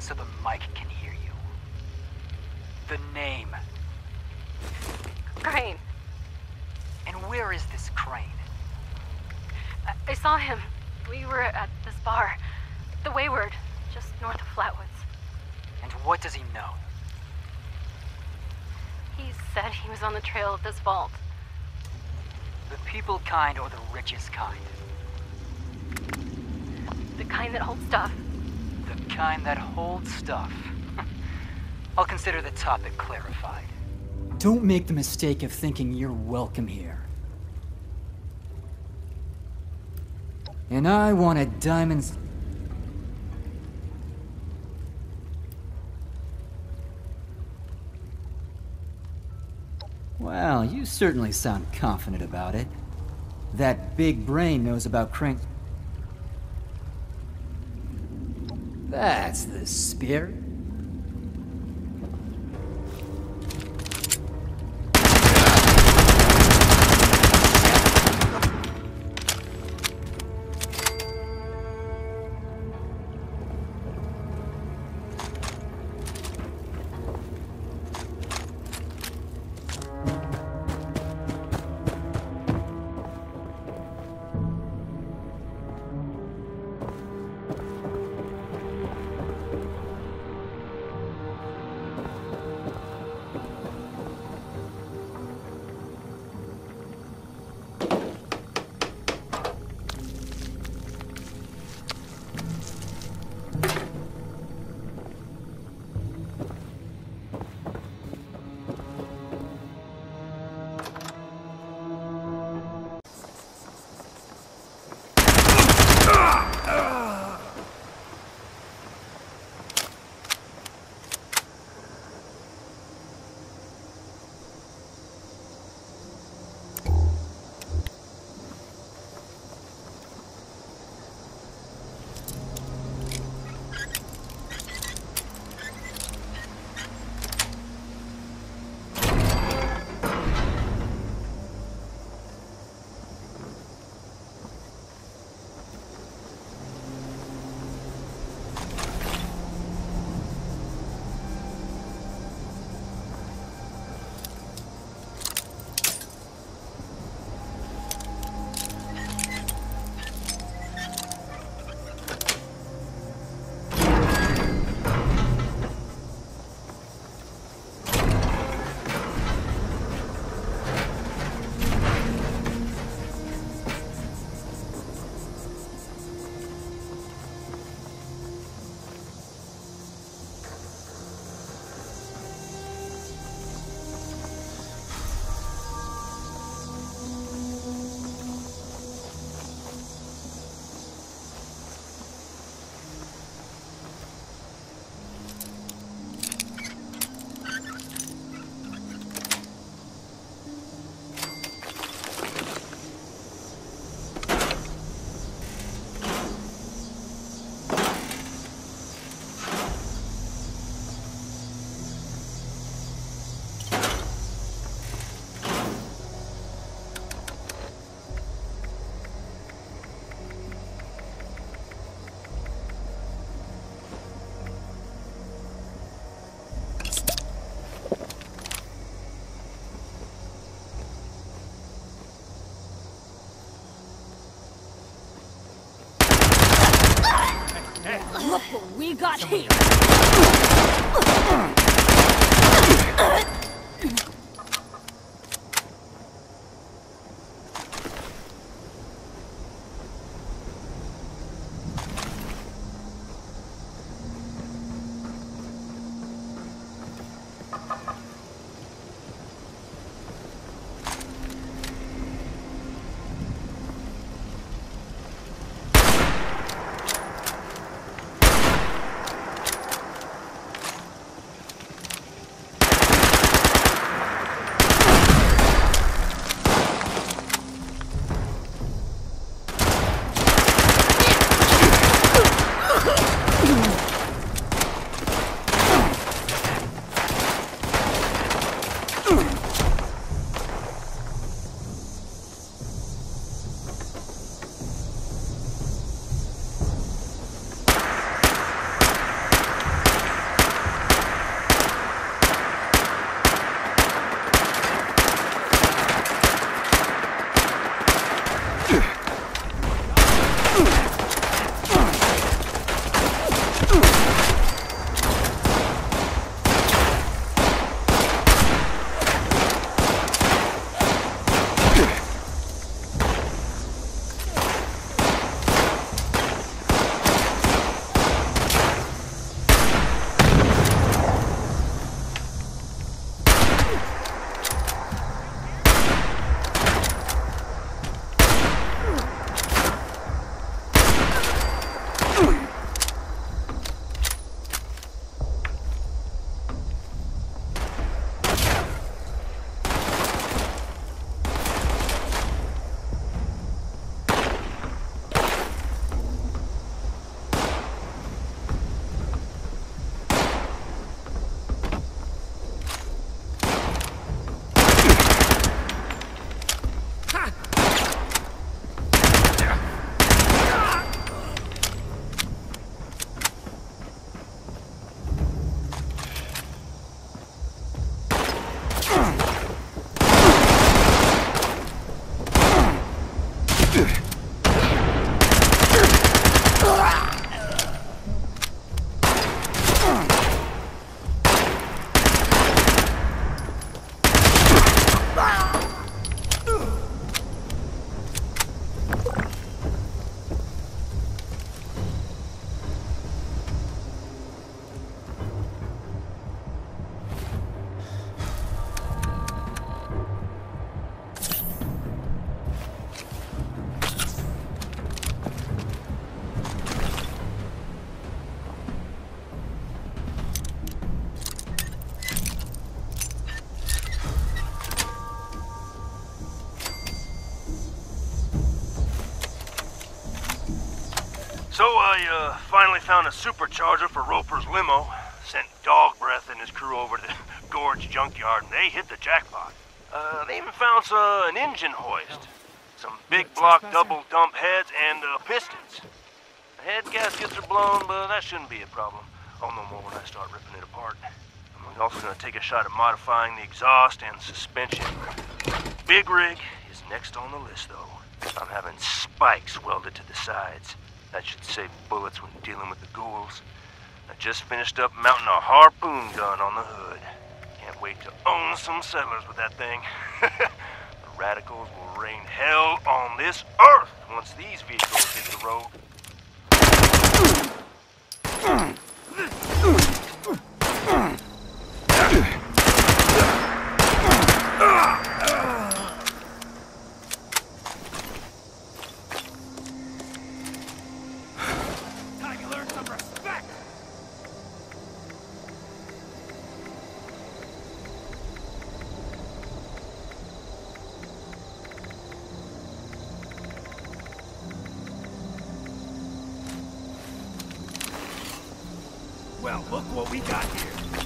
so the mic can hear you. The name. Crane. And where is this Crane? I, I saw him. We were at this bar. The Wayward, just north of Flatwoods. And what does he know? He said he was on the trail of this vault. The people kind or the richest kind? The kind that holds stuff. Kind that holds stuff. I'll consider the topic clarified. Don't make the mistake of thinking you're welcome here. And I wanted diamonds... Well, you certainly sound confident about it. That big brain knows about crank... That's the spirit. Look what we got here! So I uh, finally found a supercharger for Roper's limo. Sent Dog Breath and his crew over to the Gorge junkyard, and they hit the jackpot. Uh, they even found uh, an engine hoist, some big block double hump heads, and uh, pistons. The head gaskets are blown, but that shouldn't be a problem. I'll know more when I start ripping it apart. I'm also gonna take a shot at modifying the exhaust and suspension. Big rig is next on the list, though. I'm having spikes welded to the sides. That should save bullets when dealing with the ghouls. I just finished up mounting a harpoon gun on the hood. Can't wait to own some settlers with that thing. the radicals will rain hell on this earth once these vehicles hit the road. Well, look what we got here.